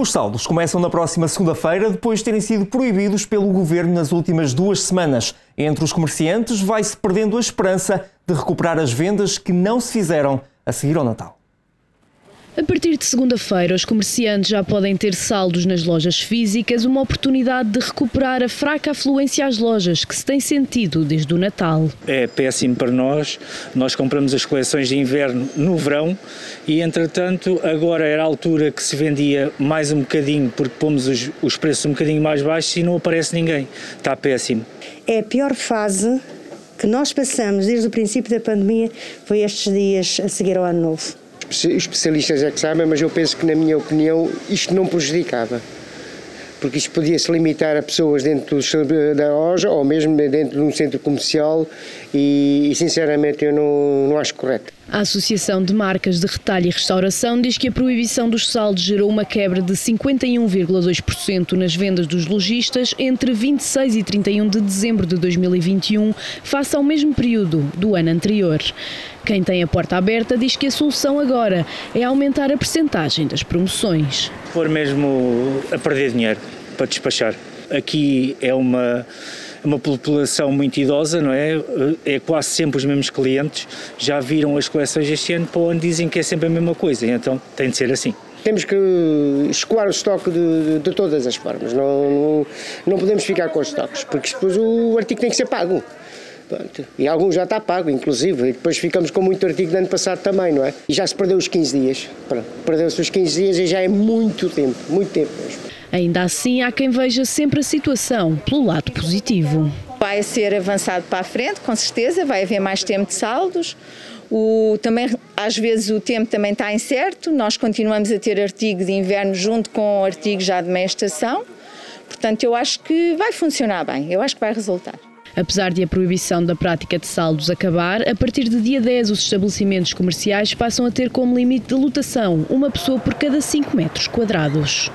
Os saldos começam na próxima segunda-feira, depois de terem sido proibidos pelo governo nas últimas duas semanas. Entre os comerciantes, vai-se perdendo a esperança de recuperar as vendas que não se fizeram a seguir ao Natal. A partir de segunda-feira, os comerciantes já podem ter saldos nas lojas físicas, uma oportunidade de recuperar a fraca afluência às lojas que se tem sentido desde o Natal. É péssimo para nós. Nós compramos as coleções de inverno no verão e, entretanto, agora era a altura que se vendia mais um bocadinho, porque pomos os, os preços um bocadinho mais baixos e não aparece ninguém. Está péssimo. É a pior fase que nós passamos desde o princípio da pandemia, foi estes dias a seguir ao Ano Novo especialistas é que sabem, mas eu penso que, na minha opinião, isto não prejudicava. Porque isto podia-se limitar a pessoas dentro da loja ou mesmo dentro de um centro comercial e, e sinceramente, eu não, não acho correto. A Associação de Marcas de Retalho e Restauração diz que a proibição dos saldos gerou uma quebra de 51,2% nas vendas dos lojistas entre 26 e 31 de dezembro de 2021, face ao mesmo período do ano anterior. Quem tem a porta aberta diz que a solução agora é aumentar a percentagem das promoções. For mesmo a perder dinheiro para despachar. Aqui é uma uma população muito idosa, não é? É quase sempre os mesmos clientes. Já viram as coleções este ano, para onde dizem que é sempre a mesma coisa, então tem de ser assim. Temos que escoar o estoque de, de, de todas as formas, não, não, não, podemos ficar com os estoques, porque depois o artigo tem que ser pago. Pronto. E alguns já está pago, inclusive, e depois ficamos com muito artigo do ano passado também, não é? E já se perdeu os 15 dias. Perdeu-se os 15 dias e já é muito tempo, muito tempo mesmo. Ainda assim, há quem veja sempre a situação pelo lado positivo. Vai ser avançado para a frente, com certeza, vai haver mais tempo de saldos. O, também, às vezes o tempo também está incerto, nós continuamos a ter artigo de inverno junto com artigo já de meia estação. Portanto, eu acho que vai funcionar bem, eu acho que vai resultar. Apesar de a proibição da prática de saldos acabar, a partir de dia 10 os estabelecimentos comerciais passam a ter como limite de lotação uma pessoa por cada 5 metros quadrados.